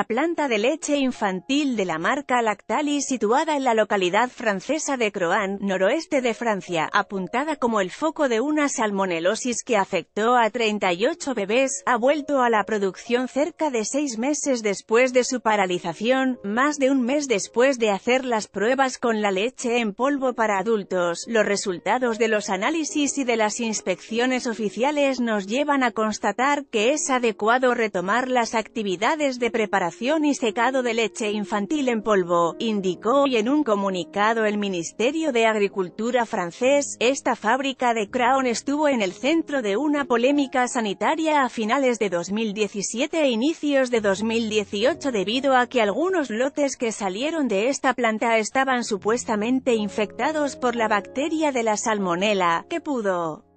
la planta de leche infantil de la marca Lactalis situada en la localidad francesa de Croan, noroeste de Francia, apuntada como el foco de una salmonelosis que afectó a 38 bebés, ha vuelto a la producción cerca de seis meses después de su paralización, más de un mes después de hacer las pruebas con la leche en polvo para adultos. Los resultados de los análisis y de las inspecciones oficiales nos llevan a constatar que es adecuado retomar las actividades de preparación y secado de leche infantil en polvo, indicó hoy en un comunicado el Ministerio de Agricultura francés. Esta fábrica de Crown estuvo en el centro de una polémica sanitaria a finales de 2017 e inicios de 2018 debido a que algunos lotes que salieron de esta planta estaban supuestamente infectados por la bacteria de la salmonela, que pudo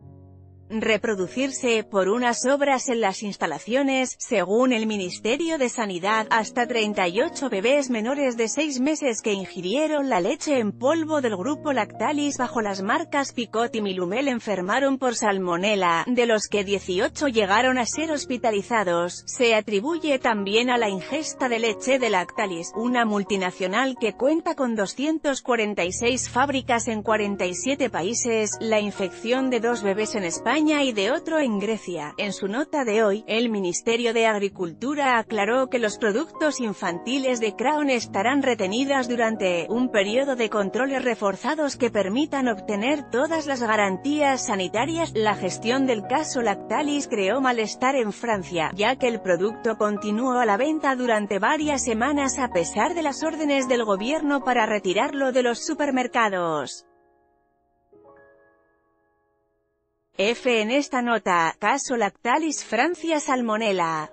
reproducirse por unas obras en las instalaciones, según el Ministerio de Sanidad, hasta 38 bebés menores de 6 meses que ingirieron la leche en polvo del grupo Lactalis bajo las marcas Picot y Milumel enfermaron por salmonela, de los que 18 llegaron a ser hospitalizados. Se atribuye también a la ingesta de leche de Lactalis, una multinacional que cuenta con 246 fábricas en 47 países, la infección de dos bebés en Y de otro en Grecia. En su nota de hoy, el Ministerio de Agricultura aclaró que los productos infantiles de Crown estarán retenidas durante un periodo de controles reforzados que permitan obtener todas las garantías sanitarias. La gestión del caso Lactalis creó malestar en Francia, ya que el producto continuó a la venta durante varias semanas a pesar de las órdenes del gobierno para retirarlo de los supermercados. F en esta nota, caso Lactalis Francia Salmonella.